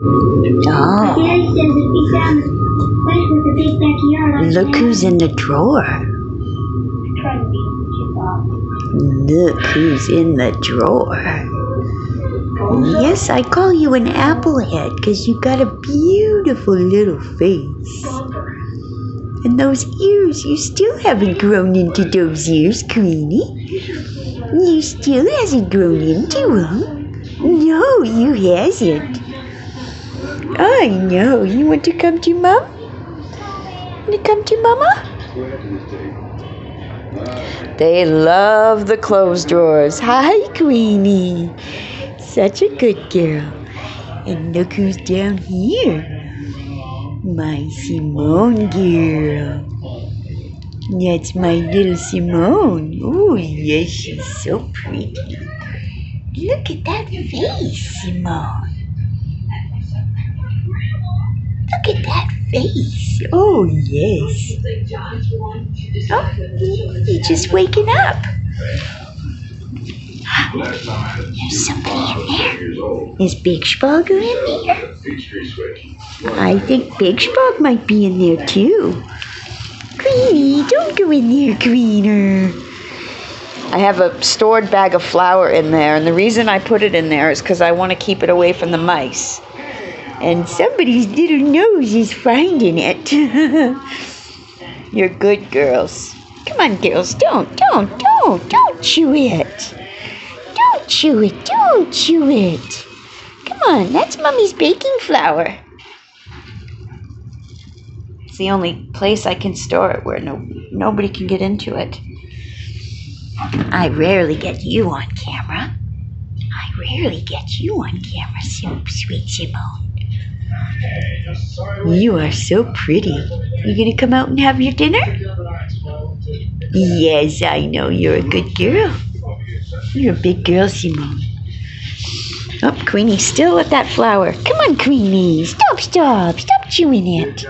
Oh, look who's in the drawer. Look who's in the drawer. Yes, I call you an applehead because you got a beautiful little face. And those ears, you still haven't grown into those ears, Queenie. You still hasn't grown into them. No, you hasn't. Oh, I know. You want to come to Mom? To come to Mama? They love the clothes drawers. Hi, Queenie. Such a good girl. And look who's down here. My Simone girl. That's my little Simone. Oh, yes, she's so pretty. Look at that face, Simone. Look at that face. Oh, yes. Oh, you're just waking up. There's somebody in there. Is Big Spogger in there? I think Big Spog might be in there too. Queenie, don't go in there, Greener. I have a stored bag of flour in there, and the reason I put it in there is because I want to keep it away from the mice. And somebody's little nose is finding it. You're good girls. Come on, girls, don't, don't, don't, don't chew it. Don't chew it, don't chew it. Come on, that's Mummy's baking flour. It's the only place I can store it where no nobody can get into it. I rarely get you on camera. I rarely get you on camera, sweet Simone. You are so pretty. You gonna come out and have your dinner? Yes, I know you're a good girl. You're a big girl, Simone. Oh, Queenie's still with that flour. Come on, Queenie. Stop, stop. Stop chewing it.